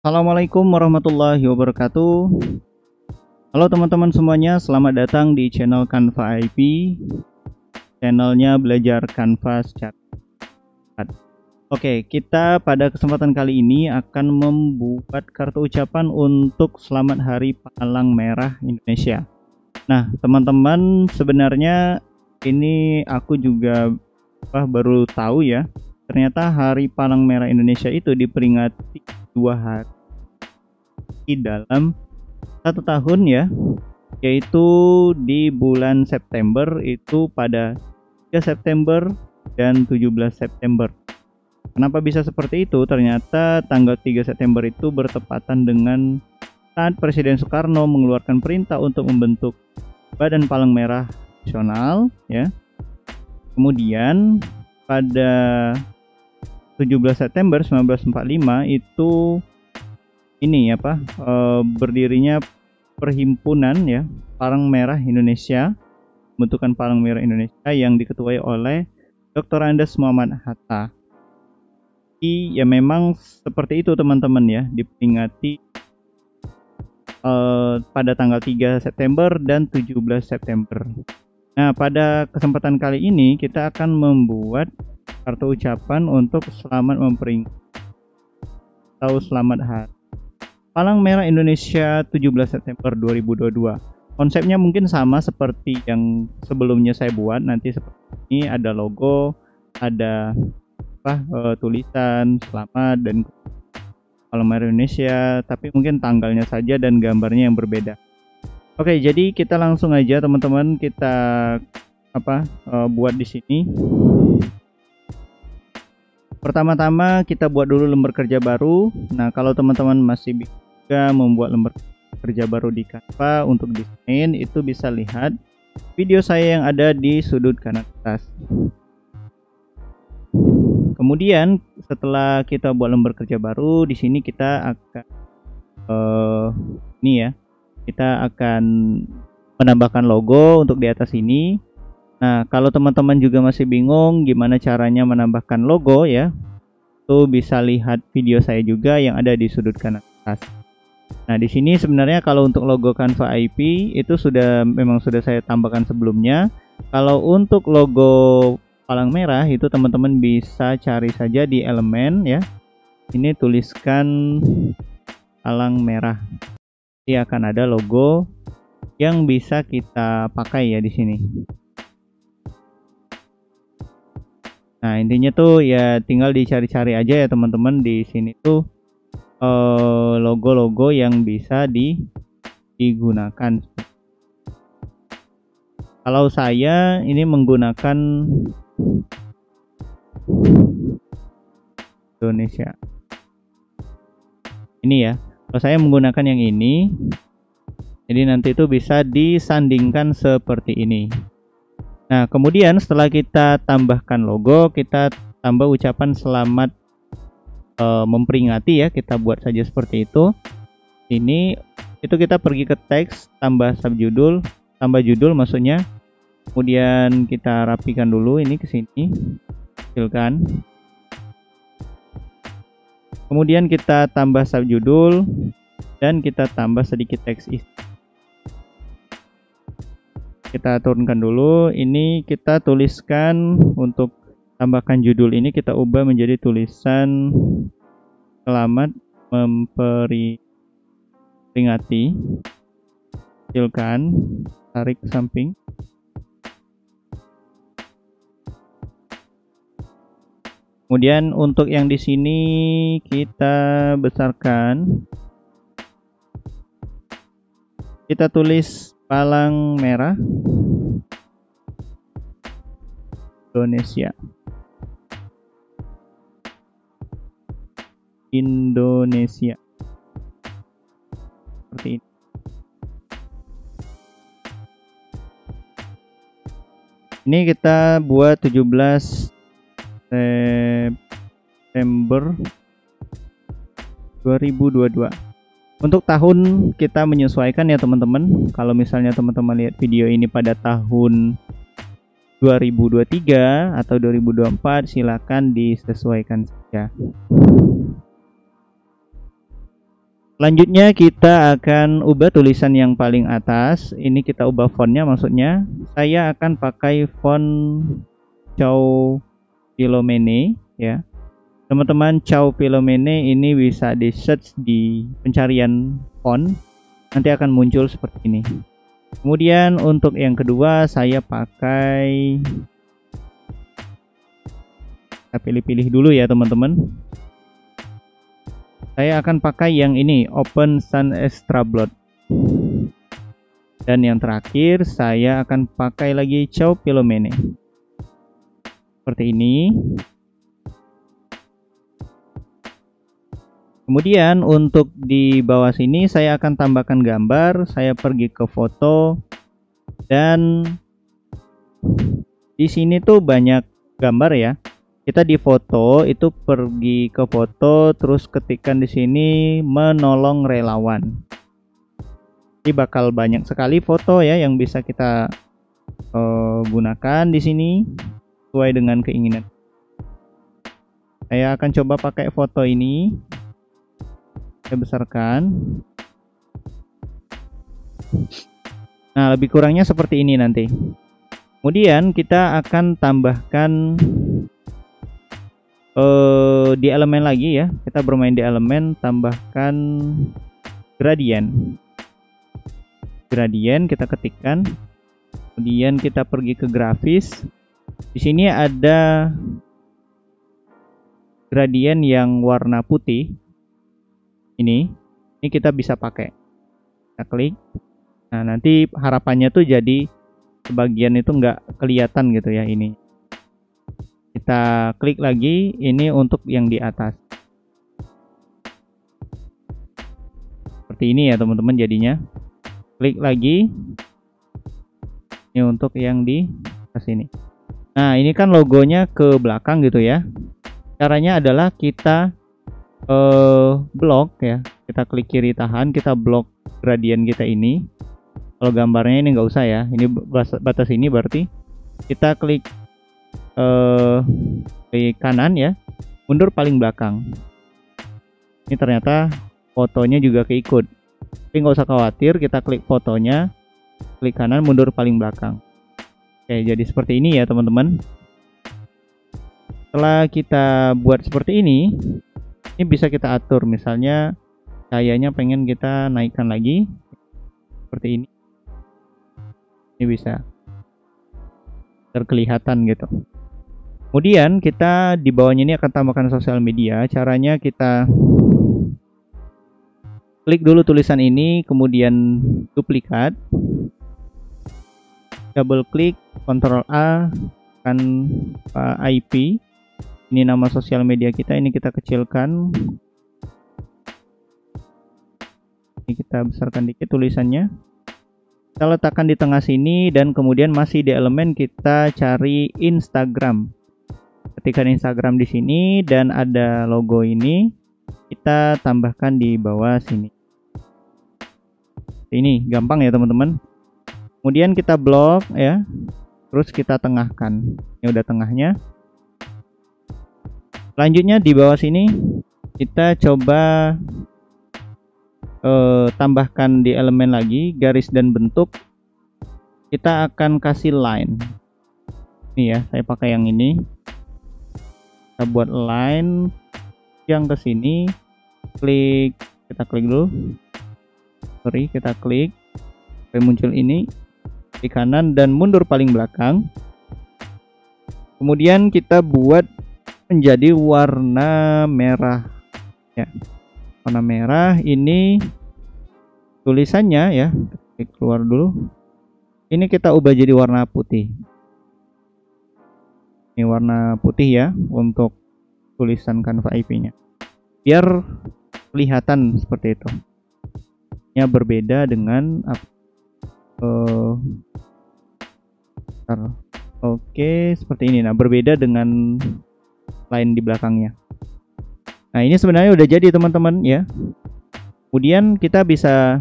Assalamualaikum warahmatullahi wabarakatuh. Halo teman-teman semuanya, selamat datang di channel Canva IP. Channelnya belajar Canva secara Oke, kita pada kesempatan kali ini akan membuat kartu ucapan untuk Selamat Hari Palang Merah Indonesia. Nah, teman-teman, sebenarnya ini aku juga apa, baru tahu ya. Ternyata Hari Palang Merah Indonesia itu diperingati dua hari dalam satu tahun ya yaitu di bulan September itu pada 3 September dan 17 September. Kenapa bisa seperti itu? Ternyata tanggal 3 September itu bertepatan dengan saat Presiden Soekarno mengeluarkan perintah untuk membentuk Badan Palang Merah Nasional ya. Kemudian pada 17 September 1945 itu ini apa e, berdirinya perhimpunan ya Palang Merah Indonesia bentukan Palang Merah Indonesia yang diketuai oleh Dr. Andes Muhammad Hatta. I, ya memang seperti itu teman-teman ya diperingati e, pada tanggal 3 September dan 17 September. Nah, pada kesempatan kali ini kita akan membuat kartu ucapan untuk selamat memperingati atau selamat hari Palang Merah Indonesia 17 September 2022. Konsepnya mungkin sama seperti yang sebelumnya saya buat. Nanti seperti ini ada logo, ada apa uh, tulisan selamat dan Palang Merah Indonesia, tapi mungkin tanggalnya saja dan gambarnya yang berbeda. Oke, jadi kita langsung aja teman-teman kita apa uh, buat di sini. Pertama-tama kita buat dulu lembar kerja baru. Nah, kalau teman-teman masih juga membuat lembar kerja baru di Canva untuk desain, itu bisa lihat video saya yang ada di sudut kanan atas. Kemudian setelah kita buat lembar kerja baru, di sini kita akan uh, ini ya, kita akan menambahkan logo untuk di atas ini Nah, kalau teman-teman juga masih bingung gimana caranya menambahkan logo ya, tuh bisa lihat video saya juga yang ada di sudut kanan atas. Nah, di sini sebenarnya kalau untuk logo Canva IP itu sudah memang sudah saya tambahkan sebelumnya. Kalau untuk logo palang merah itu teman-teman bisa cari saja di elemen ya. Ini tuliskan palang merah. Ini akan ada logo yang bisa kita pakai ya di sini. Nah intinya tuh ya tinggal dicari-cari aja ya teman-teman di sini tuh eh, logo-logo uh, yang bisa di, digunakan. Kalau saya ini menggunakan Indonesia. Ini ya. Kalau saya menggunakan yang ini, jadi nanti itu bisa disandingkan seperti ini. Nah, kemudian setelah kita tambahkan logo, kita tambah ucapan selamat e, memperingati ya. Kita buat saja seperti itu. Ini itu kita pergi ke teks, tambah subjudul, tambah judul maksudnya. Kemudian kita rapikan dulu ini ke sini. Kecilkan. Kemudian kita tambah subjudul dan kita tambah sedikit teks isi kita turunkan dulu. Ini kita tuliskan untuk tambahkan judul ini kita ubah menjadi tulisan selamat memperingati. Kecilkan tarik samping. Kemudian untuk yang di sini kita besarkan. Kita tulis palang merah. Indonesia. Indonesia. Seperti ini. Ini kita buat 17 September 2022 untuk tahun kita menyesuaikan ya teman-teman. Kalau misalnya teman-teman lihat video ini pada tahun 2023 atau 2024 silakan disesuaikan saja. Selanjutnya kita akan ubah tulisan yang paling atas. Ini kita ubah fontnya maksudnya. Saya akan pakai font Chow Philomene ya. Teman-teman Chow Philomene ini bisa di search di pencarian font. Nanti akan muncul seperti ini. Kemudian untuk yang kedua saya pakai kita pilih-pilih dulu ya teman-teman saya akan pakai yang ini Open Sun Extra Blood dan yang terakhir saya akan pakai lagi Chow Philomene seperti ini kemudian untuk di bawah sini saya akan tambahkan gambar saya pergi ke foto dan di sini tuh banyak gambar ya. Kita di foto itu pergi ke foto terus ketikkan di sini menolong relawan. Ini bakal banyak sekali foto ya yang bisa kita uh, gunakan di sini sesuai dengan keinginan. Saya akan coba pakai foto ini saya besarkan. Nah lebih kurangnya seperti ini nanti. Kemudian kita akan tambahkan uh, di elemen lagi ya. Kita bermain di elemen tambahkan gradient gradient kita ketikkan. Kemudian kita pergi ke grafis. Di sini ada gradient yang warna putih ini ini kita bisa pakai. Kita klik. Nah nanti harapannya tuh jadi sebagian itu nggak kelihatan gitu ya ini. Kita klik lagi ini untuk yang di atas. Seperti ini ya teman-teman jadinya. Klik lagi. Ini untuk yang di atas ini. Nah ini kan logonya ke belakang gitu ya. Caranya adalah kita eh, blok ya. Kita klik kiri tahan kita blok gradient kita ini. Kalau gambarnya ini nggak usah ya. Ini batas ini berarti kita klik uh, di kanan ya. Mundur paling belakang. Ini ternyata fotonya juga keikut. Tapi nggak usah khawatir kita klik fotonya klik kanan mundur paling belakang. Oke jadi seperti ini ya teman-teman. Setelah kita buat seperti ini ini bisa kita atur misalnya cahayanya pengen kita naikkan lagi seperti ini ini bisa terkelihatan gitu Kemudian kita di bawahnya ini akan tambahkan sosial media. Caranya kita klik dulu tulisan ini, kemudian duplikat. Double klik, Ctrl A, kan uh, IP. Ini nama sosial media kita, ini kita kecilkan. Ini kita besarkan dikit tulisannya. Kita letakkan di tengah sini dan kemudian masih di elemen kita cari Instagram. Ketikkan Instagram di sini dan ada logo ini. Kita tambahkan di bawah sini. Ini gampang ya teman-teman. Kemudian kita blok ya. Terus kita tengahkan. Ini udah tengahnya selanjutnya di bawah sini kita coba eh, tambahkan di elemen lagi garis dan bentuk. Kita akan kasih line. Ini ya saya pakai yang ini. Kita buat line yang ke sini klik kita klik dulu. Sorry kita klik. Sampai muncul ini di kanan dan mundur paling belakang. Kemudian kita buat menjadi warna merah. Ya. Warna merah ini tulisannya ya klik keluar dulu. Ini kita ubah jadi warna putih. Ini warna putih ya untuk tulisan Canva IP-nya biar kelihatan seperti itu. Ya berbeda dengan uh, oke okay, seperti ini. Nah berbeda dengan lain di belakangnya. Nah ini sebenarnya udah jadi teman-teman ya. Kemudian kita bisa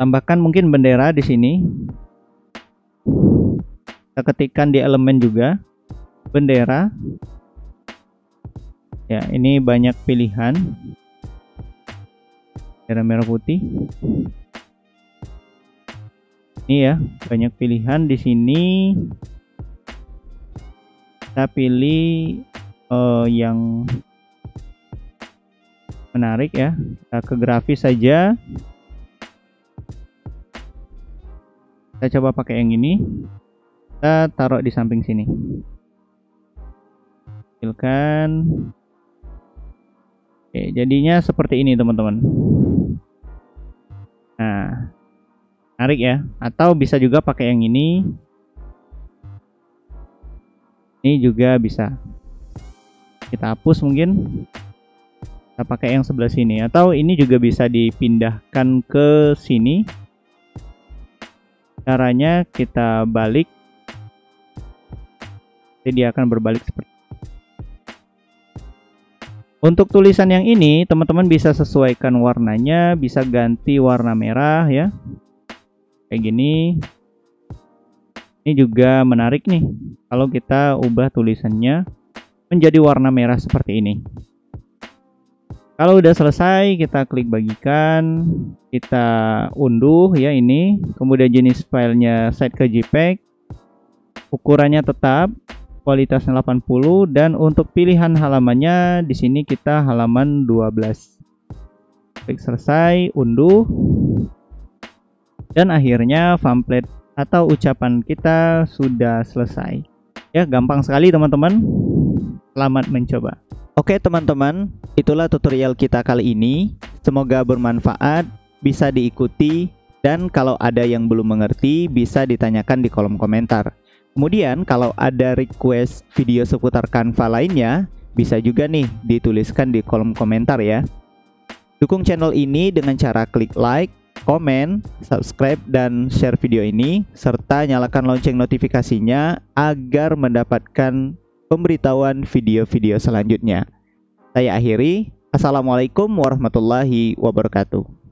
tambahkan mungkin bendera di sini. Kita ketikkan di elemen juga bendera. Ya ini banyak pilihan. Daerah merah putih. Ini ya, banyak pilihan di sini. Kita pilih uh, yang menarik ya. Kita ke grafis saja. Kita coba pakai yang ini. Kita taruh di samping sini. Kecilkan. Oke, jadinya seperti ini teman-teman. Nah, menarik ya atau bisa juga pakai yang ini ini juga bisa kita hapus mungkin. Kita pakai yang sebelah sini. Atau ini juga bisa dipindahkan ke sini. Caranya kita balik. Jadi dia akan berbalik seperti untuk tulisan yang ini teman-teman bisa sesuaikan warnanya bisa ganti warna merah ya. Kayak gini ini juga menarik nih kalau kita ubah tulisannya menjadi warna merah seperti ini. Kalau udah selesai kita klik bagikan kita unduh ya ini kemudian jenis filenya set ke JPEG ukurannya tetap kualitasnya 80 dan untuk pilihan halamannya di sini kita halaman 12 klik selesai unduh dan akhirnya pamflet atau ucapan kita sudah selesai. Ya, gampang sekali teman-teman. Selamat mencoba. Oke teman-teman, itulah tutorial kita kali ini. Semoga bermanfaat, bisa diikuti, dan kalau ada yang belum mengerti bisa ditanyakan di kolom komentar. Kemudian kalau ada request video seputar Canva lainnya, bisa juga nih dituliskan di kolom komentar ya. Dukung channel ini dengan cara klik like, komen, subscribe, dan share video ini, serta nyalakan lonceng notifikasinya agar mendapatkan pemberitahuan video-video selanjutnya. Saya akhiri, Assalamualaikum warahmatullahi wabarakatuh.